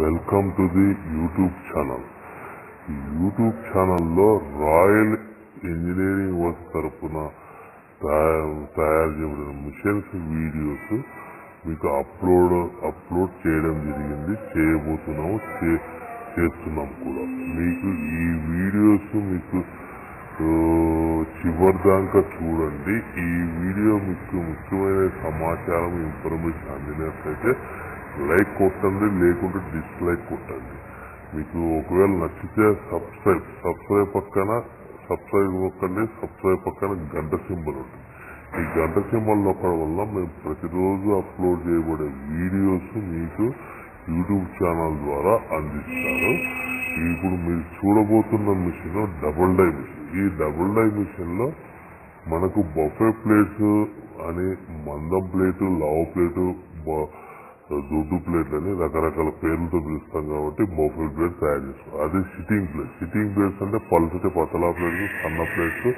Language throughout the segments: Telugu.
Welcome to the YouTube channel ఈ యూట్యూబ్ ఛానల్లో రాయల్ ఇంజనీరింగ్ వర్క్ తరపున తయారు తయారు చేయబడిన మిషన్స్ వీడియోస్ మీకు అప్లోడ్ అప్లోడ్ చేయడం జరిగింది. చేయబోతున్నాము చే- చేస్తున్నాం కూడా. మీకు ఈ వీడియోస్ మీకు చివరి దాకా చూడండి. ఈ వీడియో మీకు ముఖ్యమైన సమాచారం ఇన్ఫర్మేషన్ అందినట్లయితే లైక్ కొట్టండి లేకుంటే డిస్లైక్ కొట్టండి. మీకు ఒకవేళ నచ్చితే సబ్స్క్రైబ్ సబ్స్క్రైబ్ పక్కన సబ్స్క్రైబ్ నొక్కండి సబ్స్క్రైబ్ పక్కన గంట సింబల్ ఉంటుంది. ఈ గంట సింబల్ నొక్కడం వల్ల మేము ప్రతిరోజు అప్లోడ్ చేయబడే వీడియోస్ మీకు యూట్యూబ్ ఛానల్ ద్వారా అందిస్తారు. ఇప్పుడు మీరు చూడబోతున్న మిషన్ డబుల్ డై మిషన్. ఈ డబుల్ డై మిషన్లో మనకు బఫే ప్లేట్స్ అని మందం ప్లేటు లావు ప్లేటు బ- దొడ్డు ప్లేట్ అని రకరకాల పేర్లతో పిలుస్తాం కాబట్టి బొఫే ప్లేట్ తయారు చేస్తాం. అదే సిట్టింగ్ ప్లేట్ సిట్టింగ్ ప్లేట్స్ అంటే పలుచటి పతలా ప్లేట్స్ సన్న ప్లేట్స్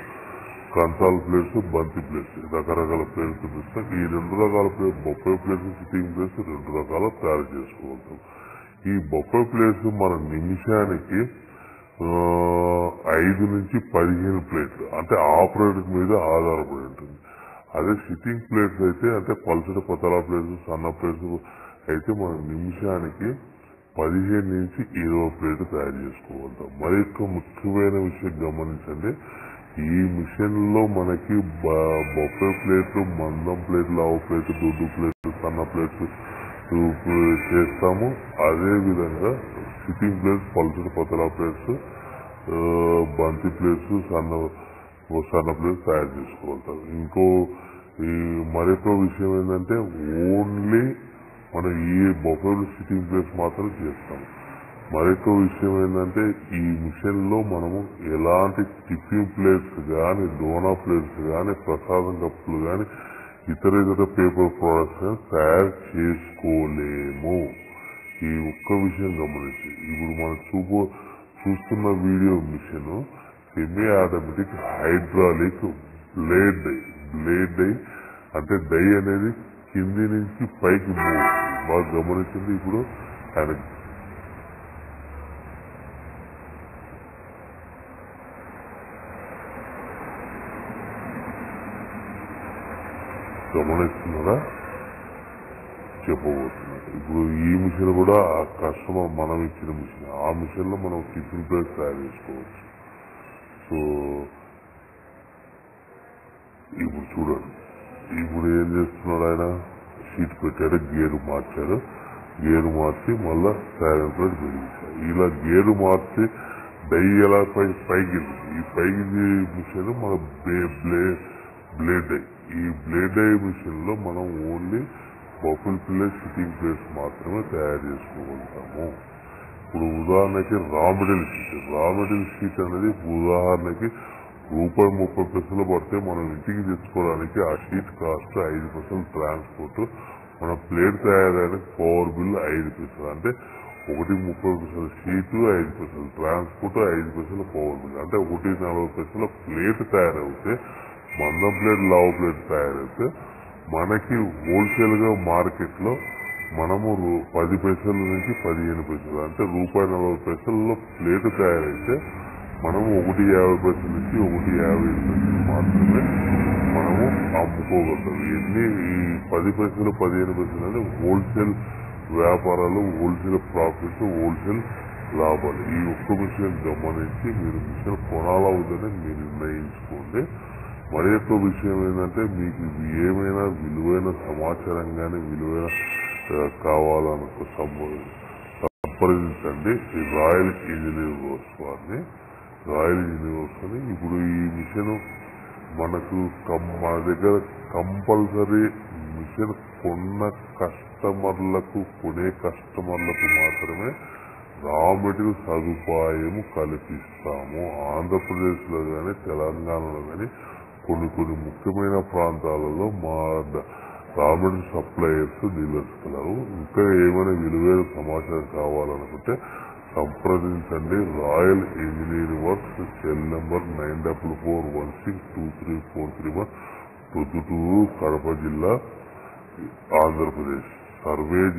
కంచాల ప్లేట్స్ బంతి ప్లేట్స్. రకరకాల ప్లేట్స్ పిలుస్తాం. ఈ రెండు రకాల ప్లేట్ బొప్పై ప్లేట్స్ సిట్టింగ్ ప్లేట్స్ రెండు రకాల తయారు చేసుకోగలుగుతాం ఈ బొప్పై ప్లేట్స్ మన నిమిషానికి ఐదు నుంచి పదిహేను ప్లేట్లు. అంటే ఆపరేటర్ మీద ఆధారపడి ఉంటుంది. అదే సిట్టింగ్ ప్లేట్స్ అయితే అంటే పల్సటి పతలా ప్లేట్స్ సన్న ప్లేట్స్ అయితే మనం నిమిషానికి పదిహేను నుంచి ఇరవై ప్లేట్ తయారు చేసుకోగలుగుతాం. మరి యొక్క ముఖ్యమైన విషయం గమనించండి ఈ మిషన్లో మనకి బ- ప్లేట్లు మందం ప్లేట్లు ఆవు ప్లేట్లు దొడ్డు ప్లేట్లు సన్న ప్లేట్లు చేస్తాము. అదే విధంగా సిట్టింగ్ ప్లేట్స్ పల్సటి పతలా ప్లేట్స్ బంతి ప్లేట్స్ సన్న సన్న ప్లేట్స్ తయారు చేసుకోగలుగుతారు ఇంకో ఈ మరొక విషయం ఏంటంటే ఓన్లీ మనం ఈ బొఫేలు సిట్టింగ్ ప్లేస్ మాత్రం చేస్తాం. మరొక విషయం ఏంటంటే ఈ మిషన్లో మనము ఎలాంటి టిఫిన్ ప్లేట్స్ కానీ డోనా ప్లేట్స్ కానీ ప్రసాదం కప్పులు కానీ ఇతర ఇతర పేపర్ ప్రోడక్ట్స్ కానీ తయారు చేసుకోలేము. ఈ ఒక్క విషయం గమనించి. ఇప్పుడు మనం చూపో చూస్తున్న video machine semi automatic hydraulic blade die blade die అంటే డై అనేది కింది నుంచి పైకి బాగా గమనించింది ఇప్పుడు ఆయన. గమనిస్తున్నారా? చెప్పబోతున్నారు ఇప్పుడు ఈ మిషన్ కూడా ఆ కస్టమర్ మనం ఇచ్చిన మిషన్. ఆ మిషన్లో మనం టిఫిన్ బ్రేక్ తయారు చేసుకోవచ్చు. సో ఇప్పుడు చూడండి. ఇప్పుడు ఏం చేస్తున్నాడు ఆయన? షీట్ పెట్టాడు గేరు మార్చాడు. గేరు మార్చి మళ్ళా సైలెంట్ ప్లేట్ పెరిగించాడు. ఇలా గేరు మార్చి డై ఎలా పై పైకి ఈ పైకి మిషన్ మన బ్లేడ్ బ్లేడ్ డై ఈ బ్లేడ్ ఐ మిషన్లో మనం only baffle plates sitting plates మాత్రమే తయారు చేసుకోగలుగుతాము. ఇప్పుడు ఉదాహరణకి raw material sheet raw material sheet అనేది ఉదాహరణకి రూపాయి ముప్పై పైసలు పడితే మనం ఇంటికి తెచ్చుకోవడానికి ఆ షీట్ కాస్ట్ ఐదు పైసలు ట్రాన్స్పోర్ట్ మన ప్లేట్ తయారయ్యడానికి పవర్ బిల్ ఐదు పైసలు. అంటే ఒకటి ముప్పై పైసల షీటు ఐదు పైసలు ట్రాన్స్పోర్ట్ ఐదు పైసలు పవర్ బిల్ అంటే ఒకటి నలభై పైసల ప్లేట్ తయారవుతే మందం ప్లేట్ లావు ప్లేట్ తయారైతే మనకి హోల్సేల్గా మార్కెట్లో మనము పది పైసల నుంచి పదిహేను పైసలు అంటే రూపాయి నలభై పైసల్లో ప్లేట్ తయారైతే మనము ఒకటి యాభై పైసల నుంచి ఒకటి యాభై ఐదు పైసలు మాత్రమే మనము అమ్ముకోగలుగుతాం ఎన్ని ఈ పది పైసలు పదిహేను పైసలు అంటే హోల్సేల్ వ్యాపారాలు హోల్సేల్ ప్రాఫిట్ హోల్సేల్ లాభాలు. ఈ ఒక్క విషయం గమనించి మీరు మిషన్ కొనాలా వద్దని మీరు నిర్ణయించుకోండి. మరి యొక్క విషయం ఏంటంటే మీకు ఇది ఏమైనా విలువైన సమాచారం కానీ విలువైన కావాలనుకు సంప్రదించండి. ఈ రాయల్ ఇంజనీర్ వర్క్స్ వారిని రాయల్ ఇంజనీర్ అని ఇప్పుడు ఈ మిషన్ మనకు కం- మన దగ్గర కంపల్సరీ మిషన్ కొన్న కస్టమర్లకు కొనే కస్టమర్లకు మాత్రమే రా మెటీరియల్ సదుపాయము కల్పిస్తాము. ఆంధ్రప్రదేశ్లో కానీ తెలంగాణలో కానీ కొన్ని కొన్ని ముఖ్యమైన ప్రాంతాలలో మా డ- సప్లయర్స్ డీలర్స్ కలరు ఇంకా ఏమైనా విలువైన సమాచారం కావాలనుకుంటే సంప్రదించండి. Royal engineering works cell number nine double four one six two three four three one Proddatur Kadapa జిల్లా ఆంధ్రప్రదేశ్. సర్వే